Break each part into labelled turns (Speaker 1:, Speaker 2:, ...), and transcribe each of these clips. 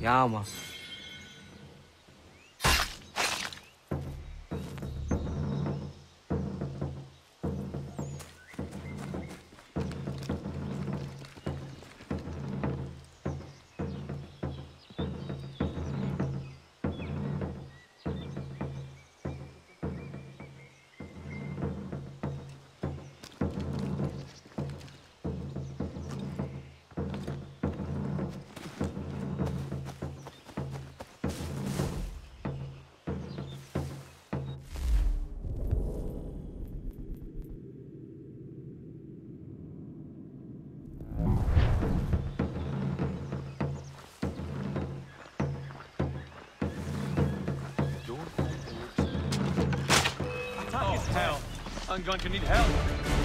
Speaker 1: Ja, Mann. I'm going to need help.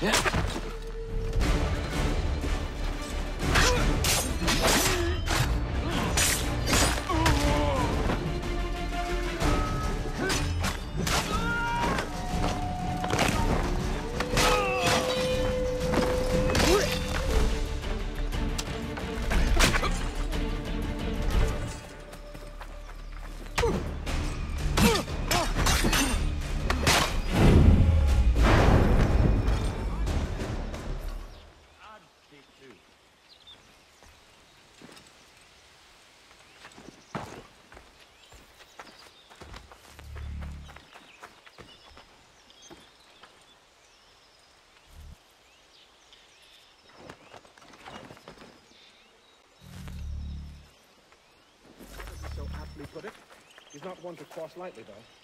Speaker 2: So put it. He's not one to cross lightly, though.